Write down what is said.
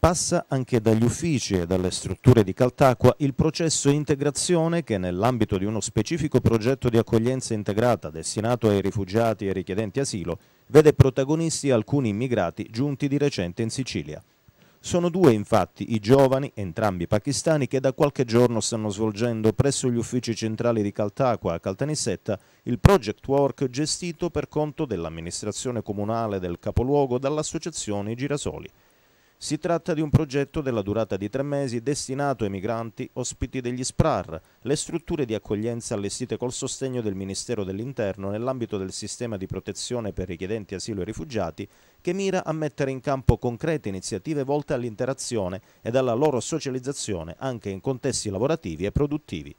Passa anche dagli uffici e dalle strutture di Caltacqua il processo integrazione che nell'ambito di uno specifico progetto di accoglienza integrata destinato ai rifugiati e richiedenti asilo vede protagonisti alcuni immigrati giunti di recente in Sicilia. Sono due infatti i giovani, entrambi pakistani, che da qualche giorno stanno svolgendo presso gli uffici centrali di Caltacqua a Caltanissetta il project work gestito per conto dell'amministrazione comunale del capoluogo dall'associazione Girasoli. Si tratta di un progetto della durata di tre mesi destinato ai migranti ospiti degli SPRAR, le strutture di accoglienza allestite col sostegno del Ministero dell'Interno nell'ambito del sistema di protezione per richiedenti asilo e rifugiati, che mira a mettere in campo concrete iniziative volte all'interazione ed alla loro socializzazione anche in contesti lavorativi e produttivi.